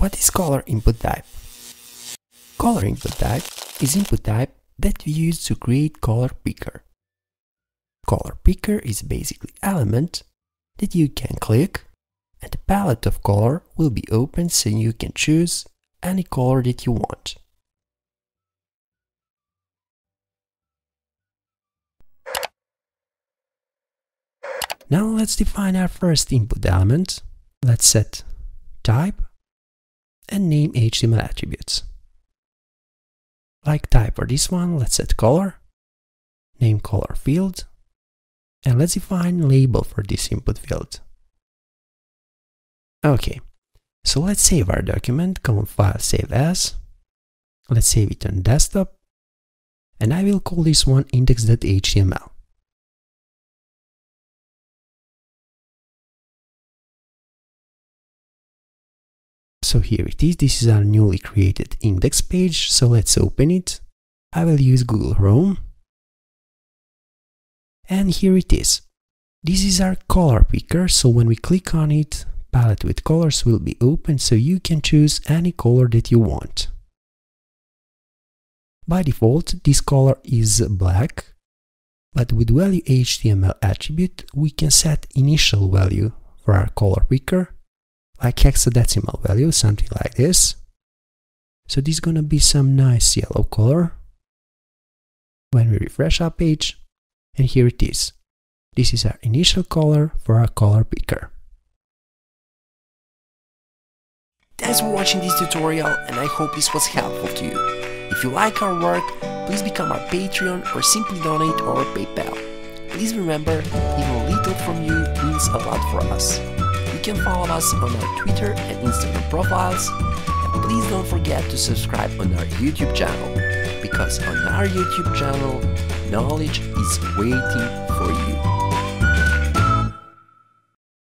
What is color input type? Color input type is input type that we use to create color picker. Color picker is basically element that you can click and the palette of color will be open so you can choose any color that you want. Now let's define our first input element. Let's set type and name HTML attributes. Like type for this one, let's set color, name color field, and let's define label for this input field. Okay, so let's save our document, command file save as, let's save it on desktop, and I will call this one index.html. So here it is, this is our newly created index page, so let's open it. I will use Google Chrome. And here it is. This is our color picker, so when we click on it, palette with colors will be open so you can choose any color that you want. By default, this color is black, but with value HTML attribute, we can set initial value for our color picker like hexadecimal value, something like this. So this is gonna be some nice yellow color when we refresh our page. And here it is. This is our initial color for our color picker. Thanks for watching this tutorial and I hope this was helpful to you. If you like our work, please become our Patreon or simply donate or PayPal. Please remember, even a little from you means a lot for us. You can follow us on our Twitter and Instagram profiles. And please don't forget to subscribe on our YouTube channel, because on our YouTube channel, knowledge is waiting for you.